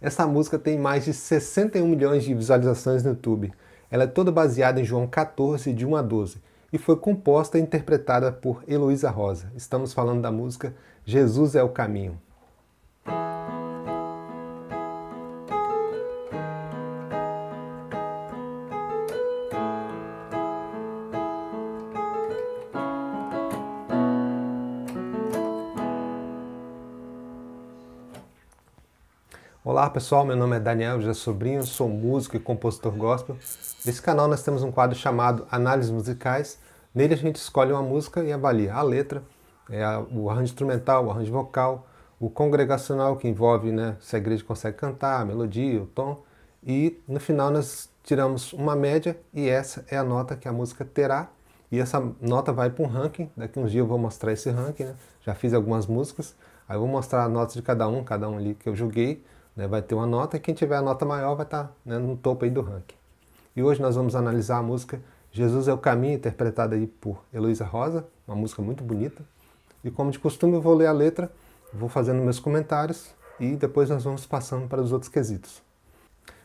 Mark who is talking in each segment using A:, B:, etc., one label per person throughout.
A: Essa música tem mais de 61 milhões de visualizações no YouTube. Ela é toda baseada em João 14, de 1 a 12, e foi composta e interpretada por Heloísa Rosa. Estamos falando da música Jesus é o Caminho. Olá pessoal, meu nome é Daniel José Sobrinho, sou músico e compositor gospel. Nesse canal nós temos um quadro chamado Análises Musicais. Nele a gente escolhe uma música e avalia a letra, é o arranjo instrumental, o arranjo vocal, o congregacional que envolve né, se a igreja consegue cantar, a melodia, o tom. E no final nós tiramos uma média e essa é a nota que a música terá. E essa nota vai para um ranking. Daqui uns dias eu vou mostrar esse ranking. Né? Já fiz algumas músicas. Aí eu vou mostrar a nota de cada um, cada um ali que eu julguei né, vai ter uma nota e quem tiver a nota maior vai estar tá, né, no topo aí do ranking. E hoje nós vamos analisar a música Jesus é o Caminho, interpretada aí por Heloísa Rosa, uma música muito bonita. E como de costume eu vou ler a letra, vou fazendo meus comentários e depois nós vamos passando para os outros quesitos.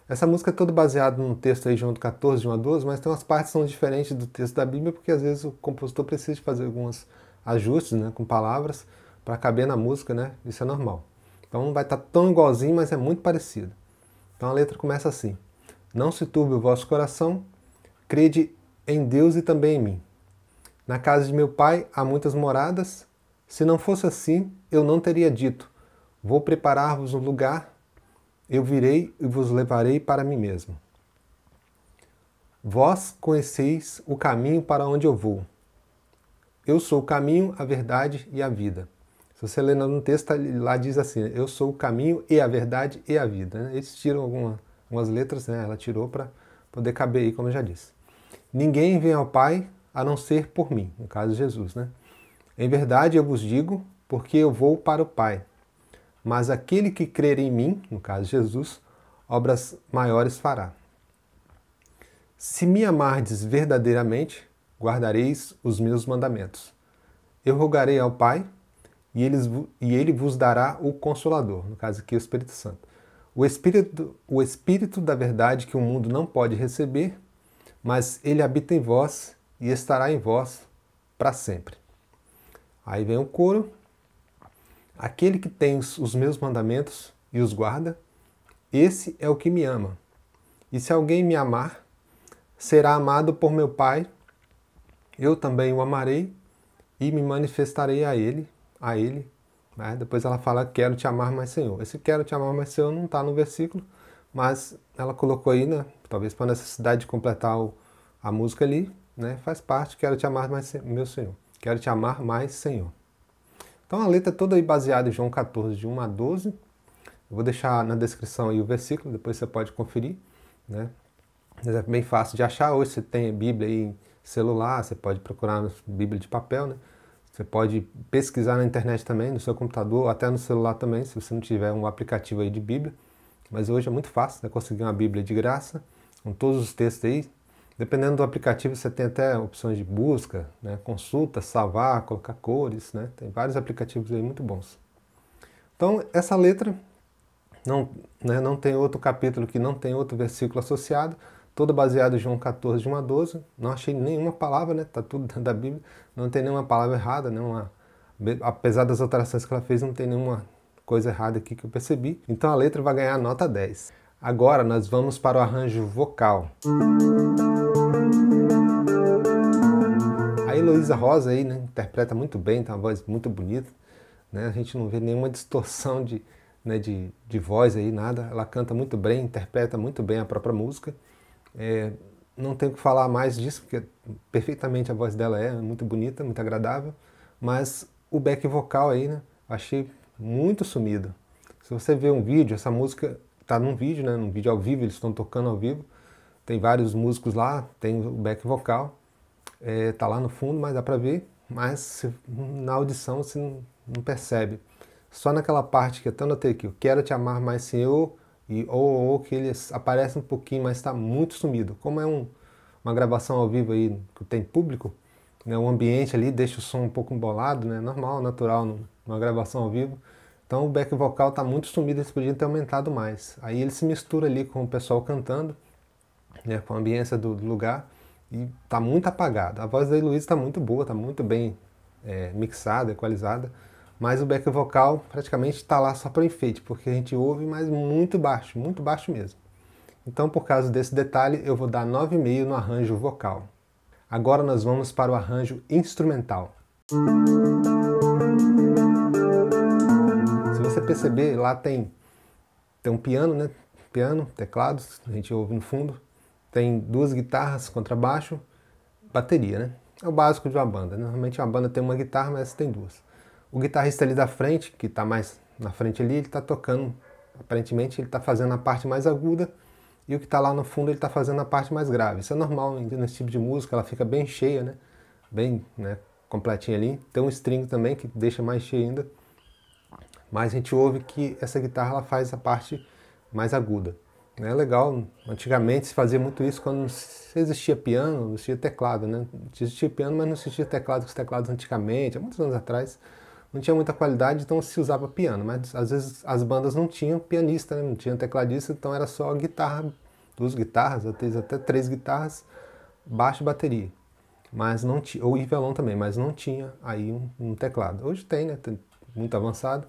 A: Essa música é toda baseada num texto aí, João 14, de 1 a 12, mas tem umas partes que são diferentes do texto da Bíblia, porque às vezes o compositor precisa fazer alguns ajustes né, com palavras para caber na música, né? Isso é normal. Então não vai estar tá tão igualzinho, mas é muito parecido. Então a letra começa assim: Não se turbe o vosso coração, crede em Deus e também em mim. Na casa de meu pai há muitas moradas. Se não fosse assim, eu não teria dito: Vou preparar-vos um lugar, eu virei e vos levarei para mim mesmo. Vós conheceis o caminho para onde eu vou. Eu sou o caminho, a verdade e a vida. Se você ler no texto, tá lá diz assim: Eu sou o caminho e a verdade e a vida. Né? Eles tiram alguma, algumas letras, né? ela tirou para poder caber aí, como eu já disse. Ninguém vem ao Pai a não ser por mim, no caso Jesus. Né? Em verdade eu vos digo, porque eu vou para o Pai. Mas aquele que crer em mim, no caso Jesus, obras maiores fará. Se me amardes verdadeiramente, guardareis os meus mandamentos. Eu rogarei ao Pai e, eles, e ele vos dará o Consolador, no caso aqui o Espírito Santo. O Espírito, o Espírito da verdade que o mundo não pode receber, mas ele habita em vós e estará em vós para sempre. Aí vem o coro. Aquele que tem os meus mandamentos e os guarda, esse é o que me ama. E se alguém me amar, será amado por meu Pai, eu também o amarei e me manifestarei a ele a ele. Né? Depois ela fala, quero te amar mais Senhor. Esse quero te amar mais Senhor não está no versículo, mas ela colocou aí, né? talvez para necessidade de completar o, a música ali, né? faz parte, quero te amar mais meu Senhor. Quero te amar mais Senhor. Então a letra é toda aí baseada em João 14, de 1 a 12. Eu vou deixar na descrição aí o versículo, depois você pode conferir. Né? É bem fácil de achar. Hoje você tem Bíblia aí em celular, você pode procurar na Bíblia de papel, né? Você pode pesquisar na internet também, no seu computador, até no celular também, se você não tiver um aplicativo aí de Bíblia. Mas hoje é muito fácil né, conseguir uma Bíblia de graça, com todos os textos aí. Dependendo do aplicativo, você tem até opções de busca, né, consulta, salvar, colocar cores, né? Tem vários aplicativos aí muito bons. Então, essa letra não, né, não tem outro capítulo que não tem outro versículo associado, toda baseada em João 14, de 1 a 12. Não achei nenhuma palavra, né? Tá tudo dentro da Bíblia. Não tem nenhuma palavra errada, nenhuma... apesar das alterações que ela fez, não tem nenhuma coisa errada aqui que eu percebi. Então a letra vai ganhar nota 10. Agora nós vamos para o arranjo vocal. A Heloísa Rosa aí, né, interpreta muito bem, tem uma voz muito bonita. Né? A gente não vê nenhuma distorção de, né, de, de voz aí, nada. Ela canta muito bem, interpreta muito bem a própria música. É, não tenho que falar mais disso, porque perfeitamente a voz dela é muito bonita, muito agradável, mas o back vocal aí, né, achei muito sumido. Se você ver um vídeo, essa música está num vídeo, né, num vídeo ao vivo, eles estão tocando ao vivo, tem vários músicos lá, tem o back vocal, é, tá lá no fundo, mas dá para ver, mas se, na audição você não, não, percebe. Só naquela parte que até notei aqui, eu quero te amar mais Senhor, e ou, ou que eles aparecem um pouquinho, mas está muito sumido. Como é um, uma gravação ao vivo aí que tem público, né, o ambiente ali deixa o som um pouco embolado, né, normal, natural numa gravação ao vivo. Então o back vocal está muito sumido, eles podiam ter aumentado mais. Aí ele se mistura ali com o pessoal cantando, né, com a ambiência do lugar, e está muito apagado. A voz da Heloísa está muito boa, está muito bem é, mixada, equalizada, mas o back vocal praticamente está lá só para enfeite, porque a gente ouve, mas muito baixo, muito baixo mesmo. Então, por causa desse detalhe, eu vou dar 9,5 no arranjo vocal. Agora nós vamos para o arranjo instrumental. Se você perceber, lá tem, tem um piano, né? Piano, teclados, a gente ouve no fundo. Tem duas guitarras, contrabaixo, bateria, né? É o básico de uma banda. Normalmente uma banda tem uma guitarra, mas tem duas. O guitarrista ali da frente, que está mais na frente ali, ele está tocando, aparentemente ele está fazendo a parte mais aguda e o que está lá no fundo ele está fazendo a parte mais grave. Isso é normal nesse tipo de música, ela fica bem cheia, né? Bem né, completinha ali. Tem um string também que deixa mais cheio ainda. Mas a gente ouve que essa guitarra ela faz a parte mais aguda. É legal, antigamente se fazia muito isso quando não existia piano, não existia teclado, né? Existia piano, mas não existia teclado, os teclados antigamente, há muitos anos atrás, não tinha muita qualidade, então se usava piano, mas às vezes as bandas não tinham pianista, né? não tinham tecladista, então era só guitarra, duas guitarras, até, até três guitarras, baixo e bateria. Mas não tinha, ou violão também, mas não tinha aí um, um teclado. Hoje tem, né? Tem muito avançado.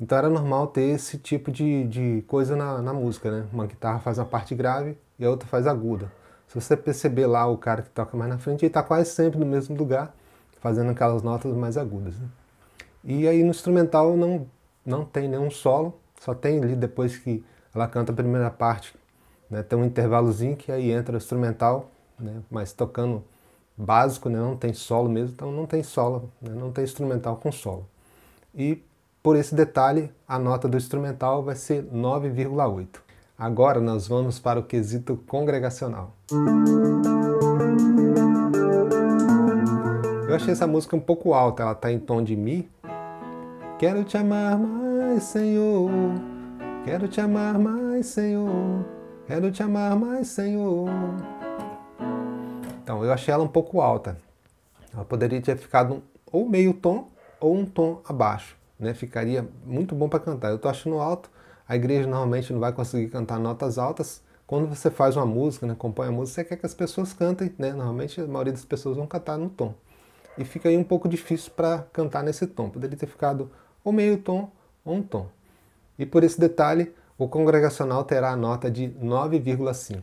A: Então era normal ter esse tipo de, de coisa na, na música, né? Uma guitarra faz uma parte grave e a outra faz aguda. Se você perceber lá o cara que toca mais na frente, ele está quase sempre no mesmo lugar, fazendo aquelas notas mais agudas. Né? E aí no instrumental não, não tem nenhum solo, só tem ali depois que ela canta a primeira parte, né? tem um intervalozinho que aí entra o instrumental, né? mas tocando básico, né? não tem solo mesmo, então não tem solo, né? não tem instrumental com solo. E por esse detalhe, a nota do instrumental vai ser 9,8. Agora nós vamos para o quesito congregacional. Eu achei essa música um pouco alta, ela está em tom de Mi. Quero te amar mais, Senhor. Quero te amar mais, Senhor. Quero te amar mais, Senhor. Então, eu achei ela um pouco alta. Ela poderia ter ficado ou meio tom ou um tom abaixo né? Ficaria muito bom para cantar. Eu estou achando alto, a igreja normalmente não vai conseguir cantar notas altas. Quando você faz uma música, né, compõe a música, você quer que as pessoas cantem, né? Normalmente a maioria das pessoas vão cantar no tom. E fica aí um pouco difícil para cantar nesse tom. Poderia ter ficado ou meio tom ou um tom. E por esse detalhe, o congregacional terá a nota de 9,5.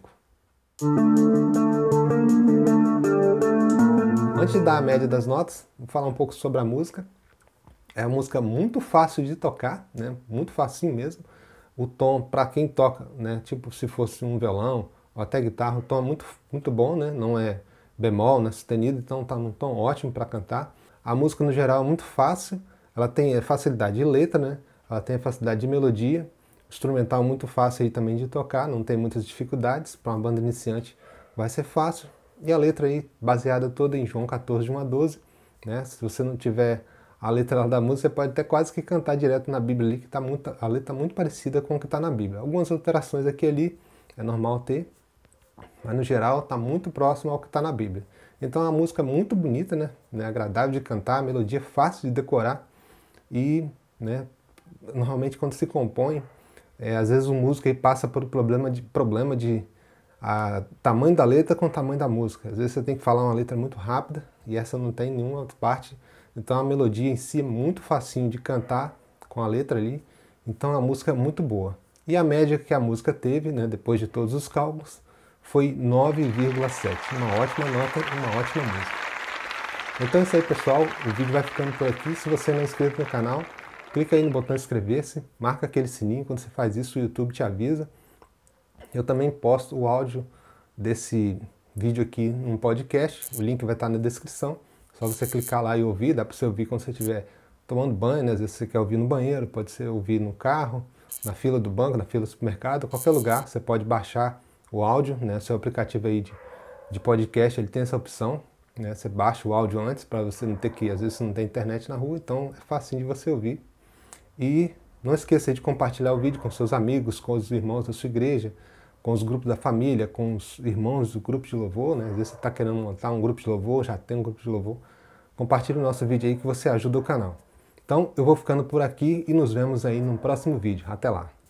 A: Antes de dar a média das notas, vou falar um pouco sobre a música. É uma música muito fácil de tocar, né? Muito facinho mesmo. O tom, para quem toca, né? Tipo se fosse um violão ou até guitarra, o tom é muito, muito bom, né? Não é bemol, não é sustenido, então tá num tom ótimo para cantar. A música no geral é muito fácil, ela tem facilidade de letra, né? Ela tem facilidade de melodia, instrumental muito fácil aí também de tocar, não tem muitas dificuldades, para uma banda iniciante vai ser fácil. E a letra aí baseada toda em João 14, de 1 a 12, né? Se você não tiver a letra da música, você pode até quase que cantar direto na Bíblia ali, que tá muito, a letra está muito parecida com o que está na Bíblia. Algumas alterações aqui e ali é normal ter, mas no geral está muito próximo ao que está na Bíblia. Então é uma música muito bonita, né? né? agradável de cantar, a melodia fácil de decorar e né, normalmente quando se compõe, é, às vezes o músico aí passa por problema de problema de a, tamanho da letra com o tamanho da música. Às vezes você tem que falar uma letra muito rápida e essa não tem nenhuma parte então a melodia em si é muito facinho de cantar com a letra ali. Então a música é muito boa. E a média que a música teve, né, depois de todos os cálculos, foi 9,7. Uma ótima nota, uma ótima música. Então é isso aí, pessoal. O vídeo vai ficando por aqui. Se você não é inscrito no canal, clica aí no botão inscrever-se, marca aquele sininho. Quando você faz isso, o YouTube te avisa. Eu também posto o áudio desse vídeo aqui no podcast. O link vai estar na descrição. Só você clicar lá e ouvir, dá para você ouvir quando você estiver tomando banho, né? às vezes você quer ouvir no banheiro, pode ser ouvir no carro, na fila do banco, na fila do supermercado, qualquer lugar, você pode baixar o áudio, né? Seu aplicativo aí de, de podcast, ele tem essa opção, né? Você baixa o áudio antes para você não ter que, às vezes não tem internet na rua, então é facinho de você ouvir. E não esqueça de compartilhar o vídeo com seus amigos, com os irmãos da sua igreja, com os grupos da família, com os irmãos do grupo de louvor, né? Às vezes você está querendo montar um grupo de louvor, já tem um grupo de louvor. Compartilhe o nosso vídeo aí que você ajuda o canal. Então eu vou ficando por aqui e nos vemos aí no próximo vídeo. Até lá!